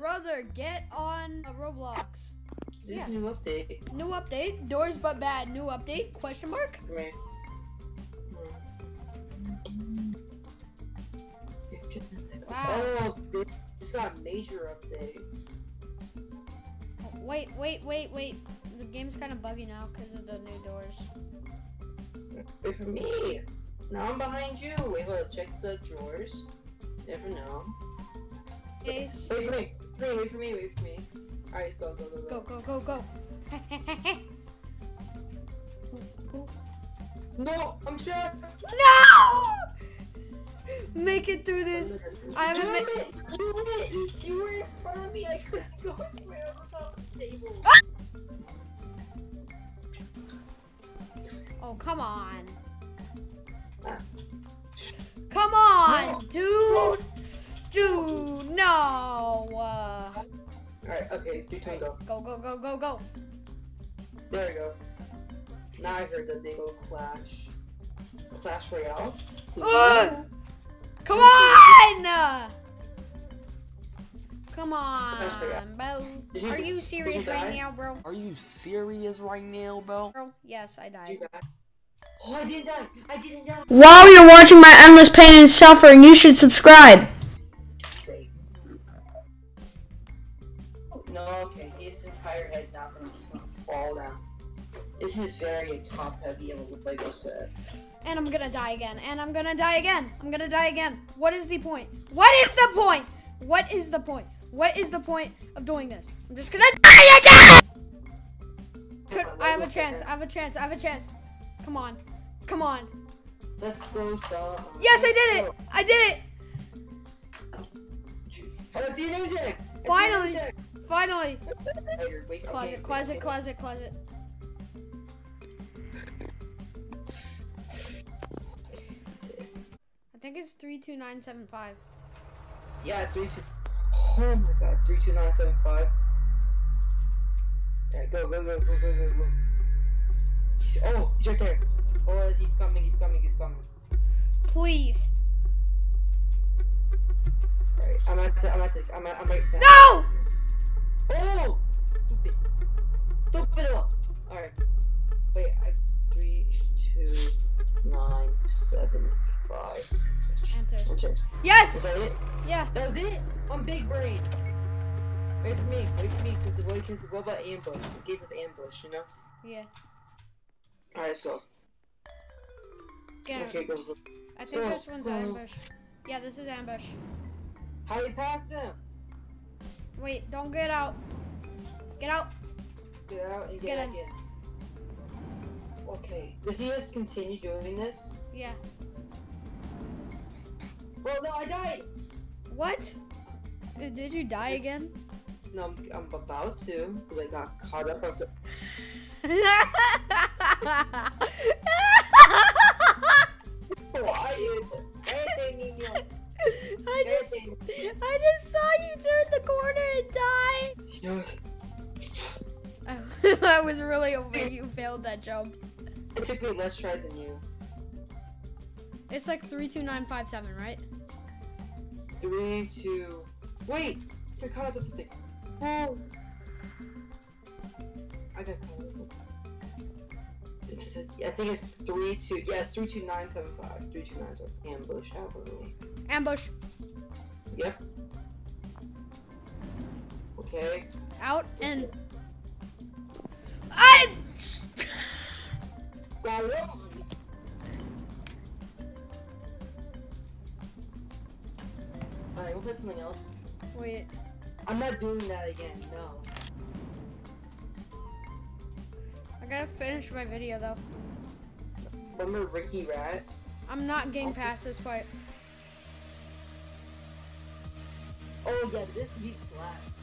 brother, get on uh, Roblox. Is this Yeah. new update? New update. Doors but bad. New update. Question mark. Wow. Oh, this got a major update. Oh, Wait, wait, wait, wait. The game's kind of buggy now because of the new doors. Wait for me. Now I'm behind you. Wait, hold up. Check the drawers. Never know. Ace. Wait for me. Wait, wait for me. Wait for me. Alright, let's go, go, go, Go, go. go, go, go. No, I'm trapped. no! Make it through this. I haven't Damn ma- it! You went. You were in front of me. I couldn't go anywhere on top of the table. Oh, come on. Ah. Come on, dude. Dude, no. Alright, okay, three, two, go. go, go, go, go, go. There we go. Now I heard that they go Clash. Clash Royale. Ugh! Come on! Come on, bro. You- Are you serious you right now, bro? Are you serious right now, bro? Bro, yes, I died. Oh, I didn't die. I didn't die. While you're watching my endless pain and suffering, you should subscribe. Okay. His entire head's not gonna just gonna fall down. This is very top heavy of a Lego set. And I'm gonna die again. And I'm gonna die again. I'm gonna die again. What is the point? What is the point? What is the point? What is the point of doing this? I'm just gonna die again! Could, I have a chance. I have a chance. I have a chance. Come on. Come on. Let's go, son. Um, yes, I did it! I did it! Oh, I see a name. I see a Finally. Tag. Finally. Later, wait, okay, Closet, wait, closet, okay. closet, closet. I think it's 32975. Yeah, three two. Oh my god, three two nine seven five. Yeah, go go go go go go go. He's, oh, he's right there. Oh, he's coming. He's coming. He's coming. Please. Alright, I'm at the, I'm at the, I'm at, I'm right there. No! Oh! Stupid. Stupid. Alright. Wait, I, three, two, nine, seven, five. Enter. Okay. Was Yes! that it? Yeah. That was it? I'm big brain. Wait for me, wait for me, because the way, because what about ambush? In case of ambush, you know? Yeah. Alright, let's go. Get Okay, him. go, go. I think go, this one's go. ambush. Yeah, this is ambush. How you pass him? Wait, don't get out. Get out. Get out and get, Get in. in. Okay. Does he just continue doing this? Yeah. Well, no, I died! What? Uh, Did you die again? No, I'm, I'm about to, because I got caught up on I was really hoping you failed that jump. It took me less tries than you. It's like three, two, nine, five, seven, right? Three, two. Wait! I got caught up with something. Oh! I got caught up with something. It's, I think it's three, two. Yeah, it's three, two, nine, seven, five. Three, two, nine, seven. Ambush, happily. Ambush. Yep. Okay. Out and. I. Alright, we'll play something else. Wait. I'm not doing that again, no. I gotta finish my video though. Remember Ricky Rat? I'm not getting past this part. Oh yeah, this beat slaps.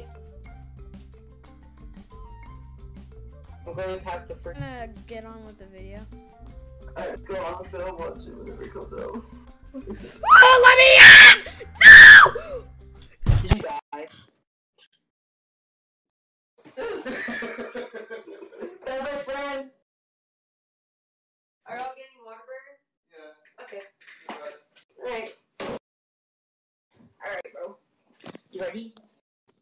me. I'm going past the first. I'm gonna get on with the video. Alright, let's go off the I'll watch it whenever it comes out. oh, let me in! No! Did you die? That's my friend. Are y'all getting Whataburger? Yeah. Okay. Alright. Alright, bro. You ready?